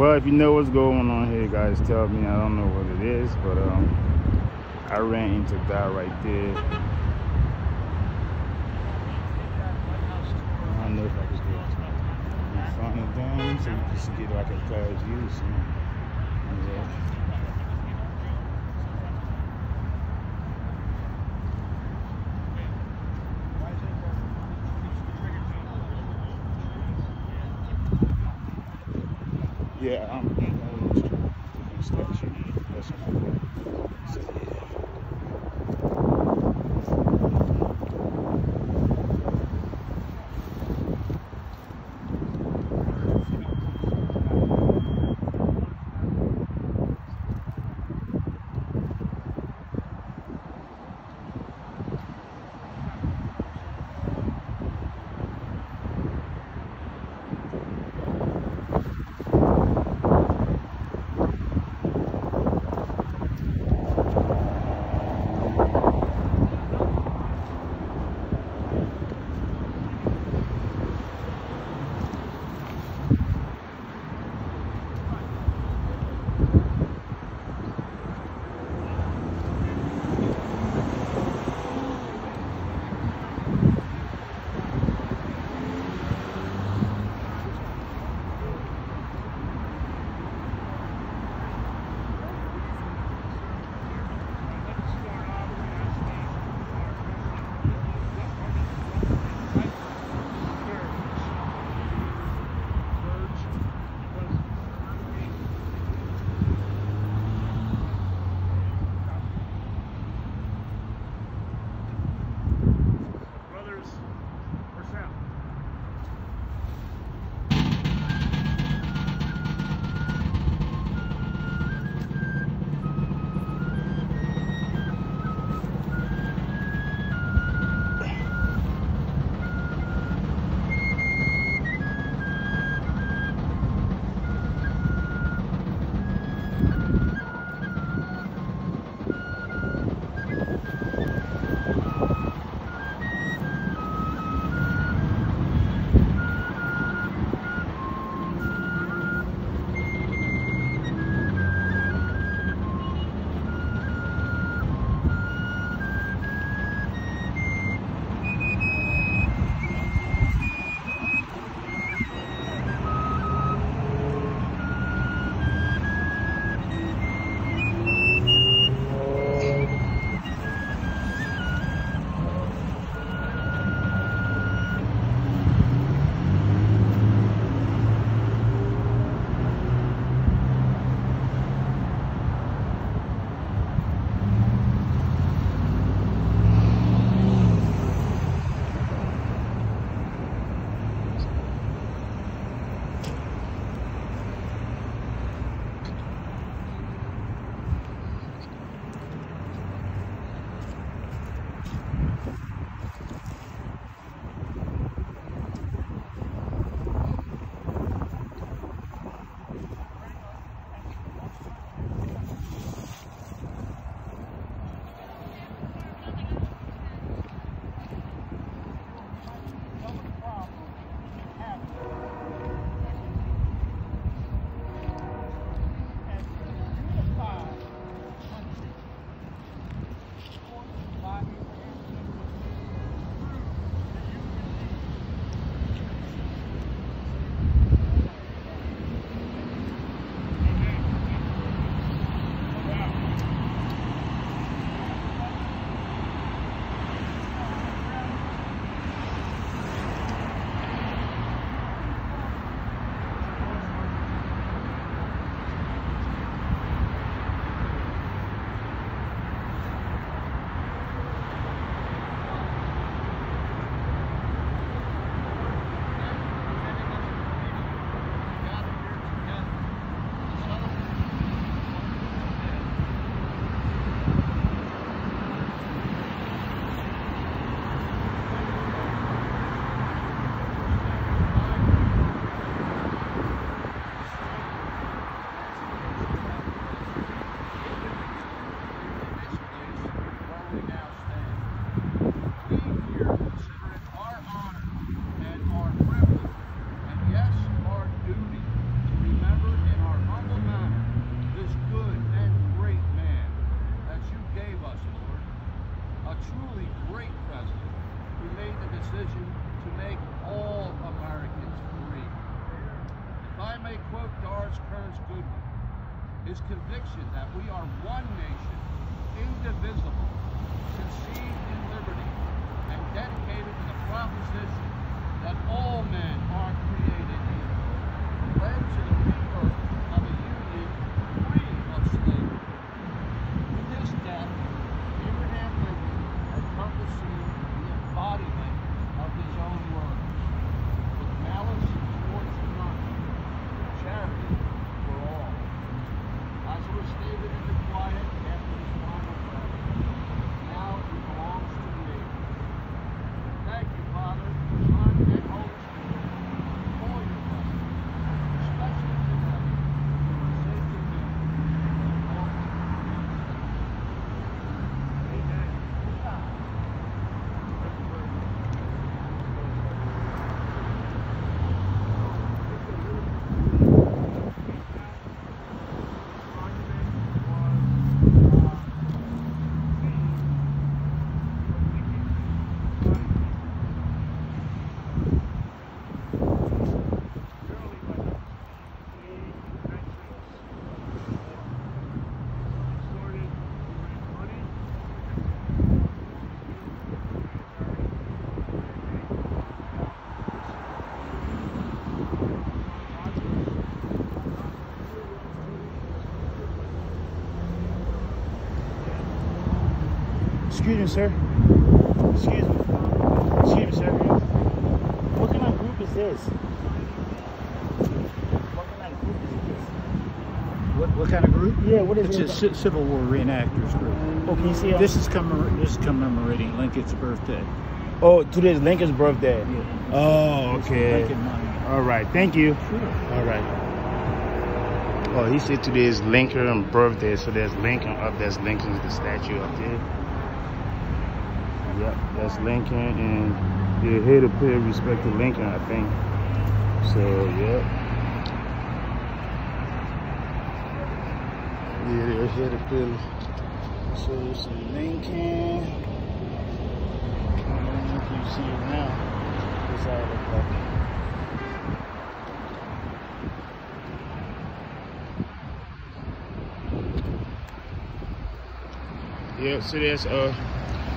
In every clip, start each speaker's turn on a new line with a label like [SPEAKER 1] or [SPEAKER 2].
[SPEAKER 1] Well, if you know what's going on here, guys, tell me. I don't know what it is, but um, I ran into that right there. I don't know if I can in front of them so you can get like a close view. Yeah. Yeah, I'm
[SPEAKER 2] indivisible, conceived in liberty, and dedicated to the proposition that all men are created equal, led to the rebirth of a union free of slavery. With his death, Abraham Lincoln had come to see the embodiment of his own words. With malice towards none, charity for all. As it was stated in the quiet after his final breath, now he belongs to me. Thank you, Father, Son, and Holy Spirit, for all your blessings, especially today, for the sake of me, and all who
[SPEAKER 1] Excuse me, sir. Excuse me. Excuse me, sir. What kind of group is this? What kind of group is this?
[SPEAKER 3] What, what kind of group?
[SPEAKER 1] Yeah, what is
[SPEAKER 3] It's
[SPEAKER 1] it?
[SPEAKER 3] a ci- Civil War reenactors group.
[SPEAKER 1] Oh, can you see?
[SPEAKER 3] This is commemor- this is commemorating Lincoln's birthday.
[SPEAKER 1] Oh, today's Lincoln's birthday.
[SPEAKER 3] Yeah.
[SPEAKER 1] Oh, okay.
[SPEAKER 3] Lincoln
[SPEAKER 1] All right. Thank you.
[SPEAKER 3] Sure.
[SPEAKER 1] All right. Oh, he said today is Lincoln birthday, so there's Lincoln up. There's Lincoln the statue up there. Yep, that's Lincoln, and they're here to pay respect to Lincoln, I think. So, yep. Yeah, they're here to pay. So it's Lincoln. I don't know if you see it now. This how it look like. Yeah, so that's uh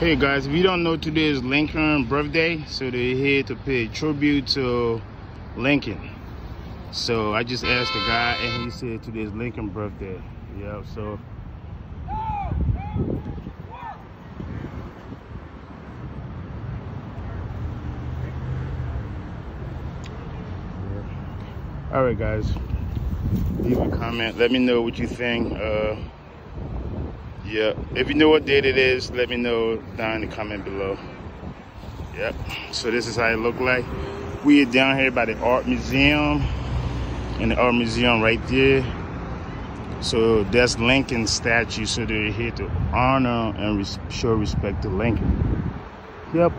[SPEAKER 1] hey guys, if you don't know today is Lincoln birthday, so they're here to pay tribute to Lincoln. So I just asked the guy and he said today is Lincoln birthday. Yeah, so all right guys leave a comment let me know what you think uh yeah if you know what date it is let me know down in the comment below. Yep. So this is how it look like. We are down here by the art museum and the art museum right there. So that's lincoln statue so they're here to honor and res- show respect to lincoln. Yep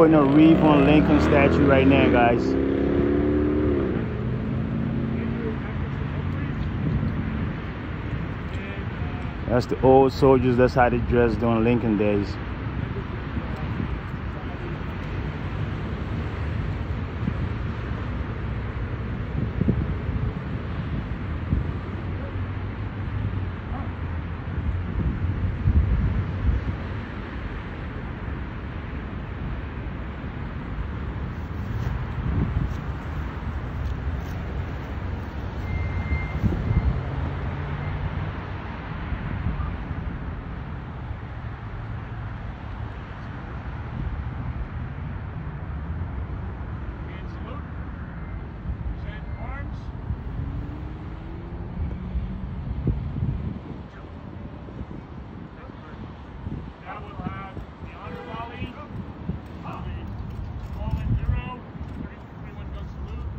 [SPEAKER 1] putting a wreath on Lincoln statue right now, guys. That's the old soldiers. That's how they dressed during Lincoln days.
[SPEAKER 2] And salute. Present arms. Now we'll have the honor volley. of the fallen hero. Everyone does salute.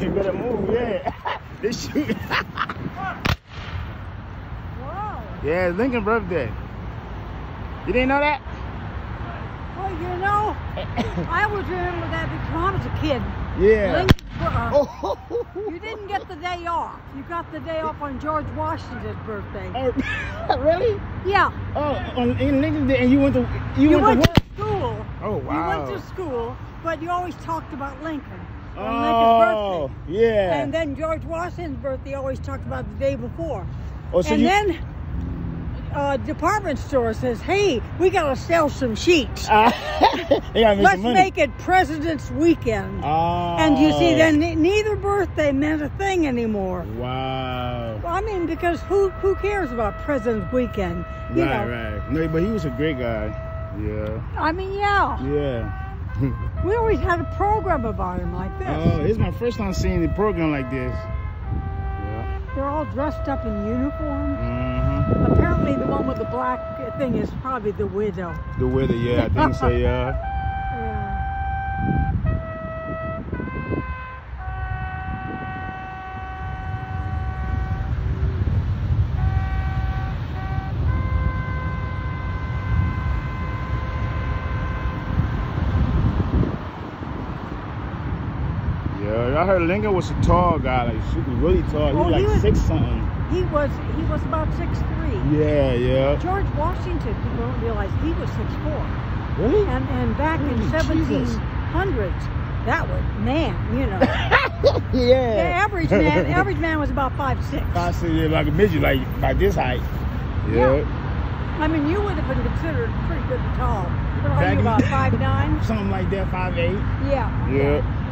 [SPEAKER 1] You better move, yeah. they shoot.
[SPEAKER 4] Wow.
[SPEAKER 1] yeah, it's Lincoln birthday. You didn't know that?
[SPEAKER 4] Well, you know, I always remember that because I was a kid.
[SPEAKER 1] Yeah.
[SPEAKER 4] Lincoln- uh,
[SPEAKER 1] Oh,
[SPEAKER 4] You didn't get the day off. You got the day off on George Washington's birthday.
[SPEAKER 1] oh, really?
[SPEAKER 4] Yeah.
[SPEAKER 1] Oh, on, in Lincoln Day, and you went to you,
[SPEAKER 4] You
[SPEAKER 1] went,
[SPEAKER 4] went
[SPEAKER 1] to
[SPEAKER 4] to school.
[SPEAKER 1] Oh wow.
[SPEAKER 4] You went to school, but you always talked about Lincoln on
[SPEAKER 1] oh,
[SPEAKER 4] Lincoln's birthday.
[SPEAKER 1] yeah.
[SPEAKER 4] And then George Washington's birthday always talked about the day before.
[SPEAKER 1] oh, so
[SPEAKER 4] and
[SPEAKER 1] you,
[SPEAKER 4] then uh, department store says, "Hey, we gotta sell some sheets.
[SPEAKER 1] Make
[SPEAKER 4] Let's make it President's Weekend."
[SPEAKER 1] Oh.
[SPEAKER 4] And you see, then neither birthday meant a thing anymore.
[SPEAKER 1] Wow.
[SPEAKER 4] Well, I mean, because who who cares about President's Weekend? You
[SPEAKER 1] right,
[SPEAKER 4] know,
[SPEAKER 1] right. No, but he was a great guy. Yeah.
[SPEAKER 4] I mean, yeah,
[SPEAKER 1] Yeah.
[SPEAKER 4] We always had a program about him like this.
[SPEAKER 1] Oh, this is my first time seeing a program like this. Yeah.
[SPEAKER 4] They're all dressed up in uniform.
[SPEAKER 1] Mm-hmm.
[SPEAKER 4] Apparently, the one with the black thing is probably the widow.
[SPEAKER 1] The widow, yeah, I think so, yeah.
[SPEAKER 4] Yeah.
[SPEAKER 1] Yeah, Lincoln was a tall guy, like super really tall. He
[SPEAKER 4] Oh,
[SPEAKER 1] was like
[SPEAKER 4] he was-
[SPEAKER 1] six something.
[SPEAKER 4] He was he was about six three.
[SPEAKER 1] Yeah, yeah.
[SPEAKER 4] George Washington, people don't realize he was six four.
[SPEAKER 1] Really?
[SPEAKER 4] And and back in seventeen
[SPEAKER 1] Jesus.
[SPEAKER 4] that was man, you know.
[SPEAKER 1] yeah.
[SPEAKER 4] The average man average man was about five six.
[SPEAKER 1] I see yeah, like a midget, like by this height. Yeah.
[SPEAKER 4] I mean you would have been considered pretty good and tall. What are you about five nine?
[SPEAKER 1] Something like that, five eight.
[SPEAKER 4] Yeah.
[SPEAKER 1] Yeah.